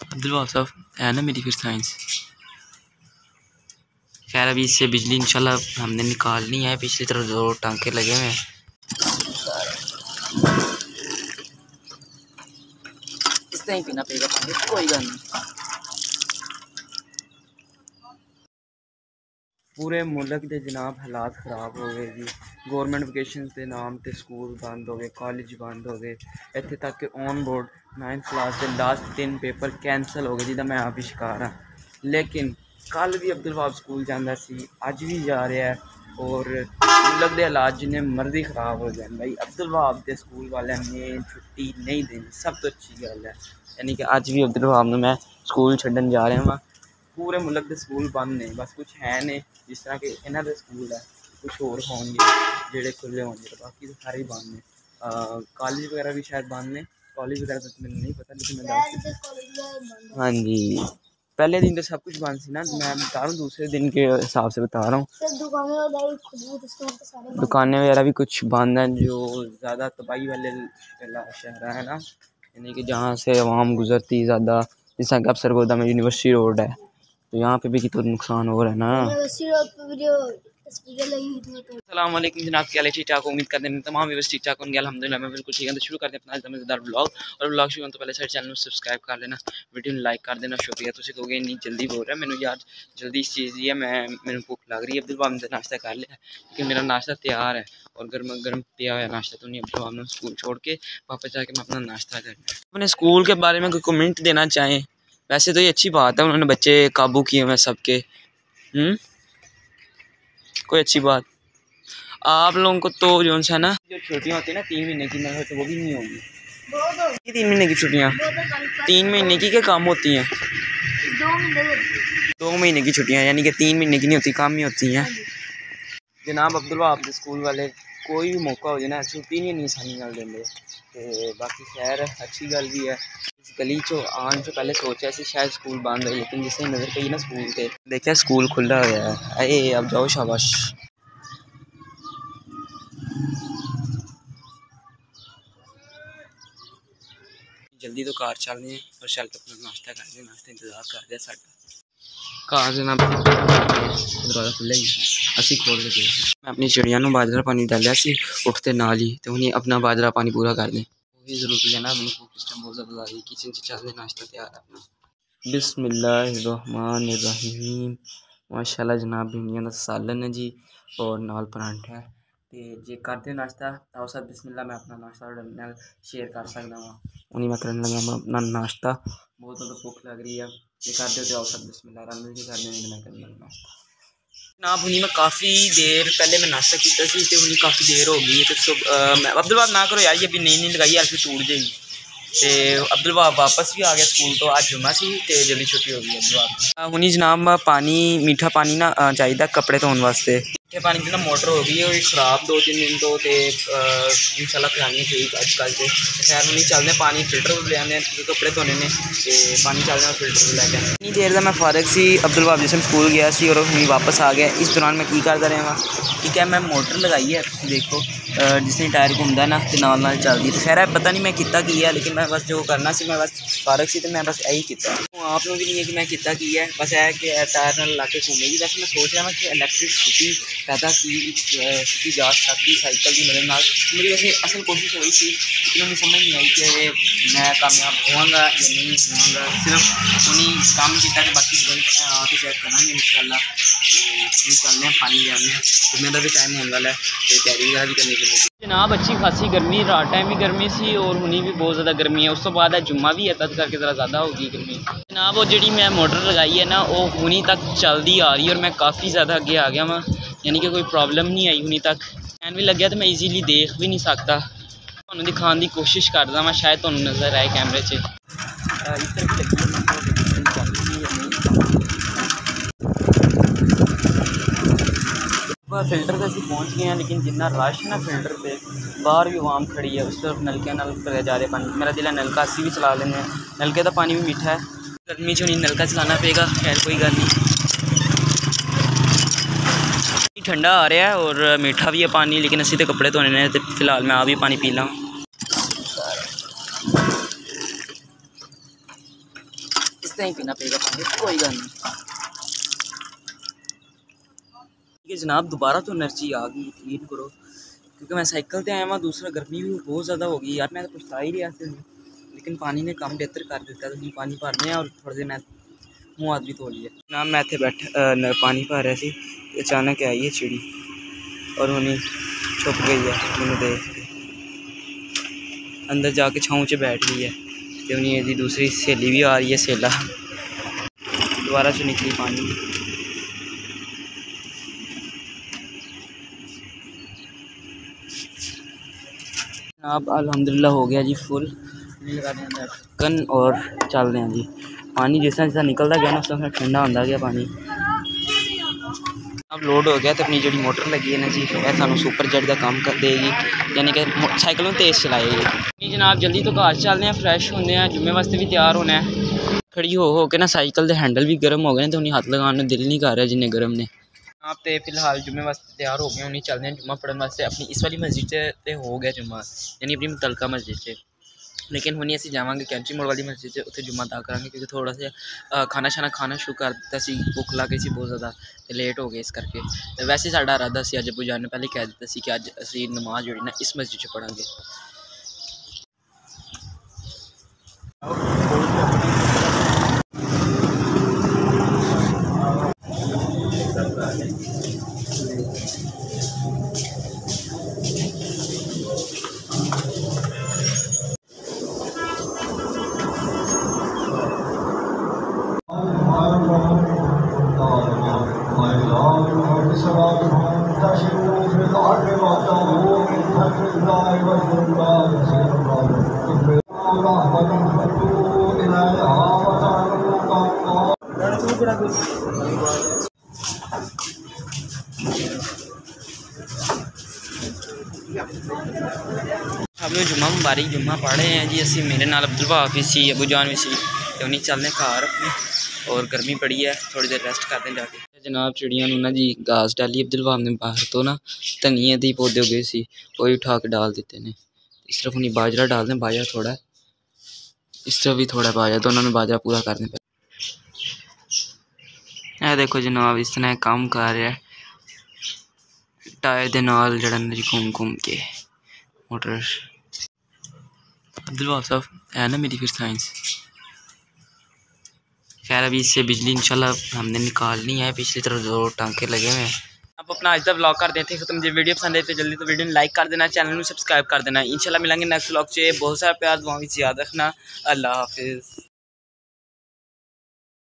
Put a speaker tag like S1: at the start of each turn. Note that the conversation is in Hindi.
S1: अब्दुलवाल साहब है ना मेरी फिर साइंस? खैर अभी इससे बिजली इंशाल्लाह हमने निकालनी है पिछली तरफ़ दो टांके लगे हुए हैं। पूरे मुल्क के जनाब हालात ख़राब हो गए जी। ਗਵਰਨਮੈਂਟ ਵਕੇਸ਼ਨਸ ਦੇ ਨਾਮ ਤੇ ਸਕੂਲ ਬੰਦ ਹੋ ਗਏ ਕਾਲਜ ਬੰਦ ਹੋ ਗਏ ਇੱਥੇ ਤੱਕ ਕਿ ਔਨ ਬੋਰਡ 9th ਕਲਾਸ ਦੇ ਲਾਸਟ ਤਿੰਨ ਪੇਪਰ ਕੈਂਸਲ ਹੋ ਗਏ ਜਿਹਦਾ ਮੈਂ ਆਪ ਹੀ ਸ਼ਿਕਾਰ ਹਾਂ ਲੇਕਿਨ ਕੱਲ ਵੀ ਅਬਦੁਲ ਵਾਬ ਸਕੂਲ ਜਾਂਦਾ ਸੀ ਅੱਜ ਵੀ ਜਾ ਰਿਹਾ ਹੈ ਔਰ ਮੁਲਕ ਦੇ ਹਾਲਾਤ ਜਿੰਨੇ ਮਰਜ਼ੀ ਖਰਾਬ ਹੋ ਜਾਣ ਭਾਈ ਅਬਦੁਲ ਵਾਬ ਦੇ ਸਕੂਲ ਵਾਲਿਆਂ ਨੇ ਛੁੱਟੀ ਨਹੀਂ ਦੇਣੀ ਸਭ ਤੋਂ ਅੱਛੀ ਗੱਲ ਹੈ ਯਾਨੀ ਕਿ ਅੱਜ ਵੀ ਅਬਦੁਲ ਵਾਬ ਨੂੰ ਮੈਂ ਸਕੂਲ ਛੱਡਣ ਜਾ ਰਿਹਾ ਹਾਂ ਪੂਰੇ ਮੁਲਕ ਦੇ ਸਕੂਲ ਬੰਦ ਨੇ ਬਸ ਕੁਝ ਹੈ ਨੇ ਜਿਸ ਤਰ੍ਹਾਂ ਕਿ ਇਹਨਾਂ ਦੇ ਸਕੂਲ ਹੈ कुछ होर होंगे जेह्ड़े खुल्ले होने ते तो बाकी तो सारे ही बंद ने कॉलेज वगैरह भी शायद बंद ने कॉलेज वगैरह तो मैं नहीं पता लेकिन मैं हाँ जी। पहले दिन तो सब कुछ बंद थी ना तो मैं बता रहा हूँ दूसरे दिन के हिसाब से बता रहा हूँ। दुकानें वगैरह भी कुछ बंद हैं जो ज़्यादा तबाही वाले शहर है ना। यानी कि जहाँ से आवाम गुजरती ज़्यादा जैसा कि अब सरगोदा में यूनिवर्सिटी रोड है तो यहाँ पे भी कितना नुकसान हो रहा है ना। अल्लाम जनाब क्या ठीक ठाक उम्मीद करते हैं तमाम व्यवस्था ठीक ठाक होंगे। अलहमदिल्ला मैं बिल्कुल ठीक है। तो शुरू करते हैं अपना मज़ेदार ब्लॉग और ब्लॉग शुरू तो पहले सारे चैनल को सब्सक्राइब कर लेना, वीडियो में लाइक कर देना। शुक्रिया। तुम कहोगे, इन्नी जल्दी बोल रहा है, मैंने यार जल्दी इस चीज़ की है, मैं मैंने भुख लग रही है अब्दुल बाब ने नाश्ता कर लिया लेकिन मेरा नाश्ता तैयार है और गर्म गर्म पिया हुआ नाश्ता तो नहीं अब्दुल बाब ने स्कूल छोड़ के वापस जाके मैं अपना नाश्ता करना है। अपने स्कूल के बारे में कोई कमेंट देना चाहें? वैसे तो ये अच्छी बात है, उन्होंने बच्चे काबू किए हुए सबके। कोई अच्छी बात। आप लोगों को तो जो है ना जो छुट्टियाँ होती है ना तीन महीने की मेरे तो वो भी नहीं होगी। तीन महीने की छुट्टियाँ। तीन महीने की क्या काम होती हैं? दो महीने की छुट्टियाँ यानी कि तीन महीने की नहीं होती काम ही होती हैं। जनाब अब्दुल आप स्कूल वाले कोई भी मौका हो जाए ना छुट्टी नहीं आसानी गल देंगे तो बाकी खैर अच्छी गल भी है। गली चो आने से पहले सोचा ऐसे शायद स्कूल बंद है लेकिन जिससे नज़र पड़ी ना स्कूल थे देखा स्कूल खुला गया है। अरे, अब जाओ शाबाश। जल्दी तो कार चलनी हैं, और शायद अपना नाश्ता कर रहे नाश्ता इंतज़ार कर रहे साढ़ा घर जनाब दरवाज़ा खुले ही असी खोल लगे मैं अपनी चिड़िया बाजरा पानी डाले उठते नाल ही तो उन्हें अपना बाजरा पानी पूरा कर दें। ਕਰ ਦੇ ਉਹ ਵੀ ਜ਼ਰੂਰੀ ਹੈ ਨਾ ਮੈਨੂੰ ਕੁਕ ਸਿਸਟਮ ਬਹੁਤ ਜ਼ਿਆਦਾ ਲੱਗੀ ਕਿਚਨ 'ਚ ਚੱਲਦੇ ਨਾਸ਼ਤਾ ਤਿਆਰ ਹੈ ਆਪਣਾ ਬਿਸਮਿਲ੍ਲਾਹਿਰਰahmanirrahim ਮਾਸ਼ਾਅੱਲਾ ਜਨਾਬ भिंडियां ਦਾ ਸਾਲਨ ਹੈ ਜੀ ਔਰ ਨਾਲ ਪਰਾਂਠਾ ਹੈ ਤੇ ਜੇ ਕਰਦੇ ਨਾਸ਼ਤਾ ਤਾਂ ਉਸ ਬਿਸਮਿਲ੍ਲਾ ਮੈਂ ਆਪਣਾ ਨਾਸ਼ਤਾ ਤੁਹਾਡੇ ਨਾਲ ਸ਼ੇਅਰ ਕਰ ਸਕਦਾ ਹਾਂ ਉਹਨੀ ਮੈਂ ਕਰਨ ਲੱਗਾ ਆਪਣਾ ਨਾਸ਼ਤਾ ਬਹੁਤ ਜ਼ਿਆਦਾ ਭੁੱਖ ਲੱਗ ਰਹੀ ਹੈ ਜੇ ਕਰਦੇ ਹੋ ਤੇ ਆਓ ਸਭ ਬਿਸਮਿਲ੍ਲਾ ਰਲ ਮਿਲ ਕੇ ਕਰਦੇ ਨੇ ਮੈਂ ਕਰਨ ਲੱਗਾ ਨਾਸ਼ਤਾ जनाब हूँ मैं काफ़ी देर पहले मैं नाश्ता किया था तो हूँ काफ़ी देर हो गई तो अब्दुल बाब ना करो यार, ये अभी नहीं नहीं लगाई यार फिर टूट जाएगी। तो अब्दुल बाब वापस भी आ गया स्कूल तो आज जुम्मा सी तो जल्दी छुट्टी हो गई अब्दुल बाब। हूँ जनाब, पानी, मीठा पानी ना चाहिए कपड़े धोने वास्ते। मीठे पानी की ना मोटर हो गई है खराब दो तीन दिन तो इंशाल्लाह करानी ठीक अजकल से खैर हुनी चलते पानी फ़िल्टर ले आने कपड़े धोने ने तो पानी चलते फ़िल्टर भी लैके इन्नी देर का मैं फारग सी अब्दुल बाब जिसम स्कूल गया सी और हुनी वापस आ गया। इस दौरान मैं की करता रहा ठीक है मैं मोटर लगाई है? देखो जिसने टायर घूमता ना तो नाल नाल चलती तो खैर पता नहीं मैं किता की है लेकिन मैं बस जो करना सी मैं बस फारग सी तो मैं बस यही किया। आप लोग भी नहीं है कि मैं किता की है। बस है कि टायर नाल ला के घूमेगी वैसे मैं सोच रहा हूँ कि इलेक्ट्रिक स्कूटी पैदा की की जा सकती साइकिल की मदद ना मेरी वैसे असल कोशिश हो रही थी, लेकिन मुझे समझ नहीं आई कि मैं कामयाब होगा या नहीं होगा सिर्फ़ उन्हें काम किया कि बाकी आप चेक करना इंशाल्लाह। निकालने पानी जाने तो मेरा भी टाइम होने वाला है तो तैयारी वगैरह भी करने के लिए। जनाब, अच्छी खासी गर्मी, रात टाइम भी गर्मी सी और हूँ भी बहुत ज़्यादा गर्मी है। उस तो बाद है, जुम्मा भी है, तद करके ज़रा ज़्यादा होगी गर्मी। जनाब, और जी मैं मोटर लगाई है ना वो हूँ तक चलती आ रही है और मैं काफ़ी ज़्यादा अगे आ गया वहाँ यानी कि कोई प्रॉब्लम नहीं आई हूँ तक। फ़ैन भी लग गया तो मैं ईजीली देख भी नहीं सकता। थानू दिखाने की कोशिश करता मैं शायद थानू नज़र आए कैमरे 'ਚ पास फ़िल्टर अभी पहुँच गए हैं, लेकिन जितना रश ना फ़िल्टर पे, बाहर भी आवाम खड़ी है, उस तरफ़ नलके नल जा रहे पानी। मेरा दिल है नलका अस्सी भी चला लेने नलके का पानी भी मीठा है। गर्मी जो नहीं, नलका चलाना पेगा, खैर कोई गल नहीं। ठंडा आ रहा है और मीठा भी है पानी, लेकिन असी तो कपड़े धोने ने तो फ़िलहाल मैं आप ही पानी पी ला इस तरह ही पीना पेगा पानी, कोई गल नहीं। जनाब, दोबारा तो एनर्जी आ गई यकीन करो। क्योंकि मैं साइकिल से आया वहाँ दूसरा गर्मी भी बहुत ज़्यादा हो गई। यार, मैं तो पछता ही रहा था लेकिन पानी ने कम बेहतर कर दिता तो पानी भरने और थोड़े देर मैं मुँह हाथ भी धो लिया। जनाब, मैं इतने बैठ पानी भर रहा सी अचानक आई है चिड़ी और उन्हें छुप गई है मैंने देख के। अंदर जाके छाँव च बैठ गई है तो उन्हें दूसरी सहेली भी आ रही है, सहेला। दोबारा से निकली पानी। अब अल्हम्दुलिल्लाह, हो गया जी फुल। कन और रहे हैं जी। पानी जिस तरह जिस निकलता गया ना, उस तरह ठंडा होता गया पानी। अब लोड हो गया तो अपनी जी मोटर लगी है ना जी वह सू सुपर जेट का काम कर देगी। यानी कि साइकिलों तेज़ चलाएगी। जनाब, जल्दी तो घर चलते हैं फ्रैश होंगे हैं, जुम्मे वास्ते भी तैयार होना है। खड़ी हो हो के ना साइकिल के हैंडल भी गर्म हो गए तो उन्हें हथ लगाने दिल नहीं कर रहा जिन्हें गर्म ने। आप तो फ़िलहाल जुम्मे वास्ते तैयार हो गए उन्हें चलते हैं जुम्मा पढ़ने वास्ते। अपनी इस वाली मस्जिद से हो गया जुम्मा, यानी अपनी मुतलका मस्जिद से लेकिन हूँ असं जावे कैंची मोड़ वाली मस्जिद से उत्थे जुम्मा अदा करा क्योंकि थोड़ा सा खाना शाना खाना शुरू कर दिता सी, भुख लग गई बहुत ज़्यादा तो लेट हो गए इस करके। वैसे साढ़ा इरादा से अबू ने पहले कह दिता कि अज असी नमाज़ जोड़ी ना इस मस्जिद से पढ़ा अब जुम्मा मुबारक, जुम्मा पढ़ हैं जी, असी मेरे नाल अब्दुल भी सी अबू जान भी सी तो चलने घर और गर्मी पड़ी है, थोड़ी देर रेस्ट करते हैं जाके। जनाब, चिड़िया ना जी घास डाली अब्दुल भाव ने बाहर तो ना धनिए के पौधे उगे सी वो उठा के डाल देते हैं इस तरफ़ उन्हें बाजरा डाल दें बाजरा थोड़ा इस तरफ़ भी थोड़ा बाजरा तो उन्होंने बाजरा पूरा कर दें ਇਹ देखो जनाब, इस तरह काम कर रहा है। टायर के नाल जड़ा घूम घूम के मोटर अब्दुल साहब, है ना मेरी फिर साइंस? खैर, अभी इससे बिजली इंशाल्लाह हमने निकालनी है, पिछली तरफ़ दो टांके लगे हुए हैं। आप अपना आज तक ब्लॉग कर देते हैं तो मुझे वीडियो पसंद है तो जल्दी तो वीडियो लाइक कर देना, चैनल में सब्सक्राइब कर देना। इनशाला मिलेंगे नेक्स्ट ब्लॉग से। बहुत सारा प्यार दुआ याद रखना। अल्लाह हाफिज़।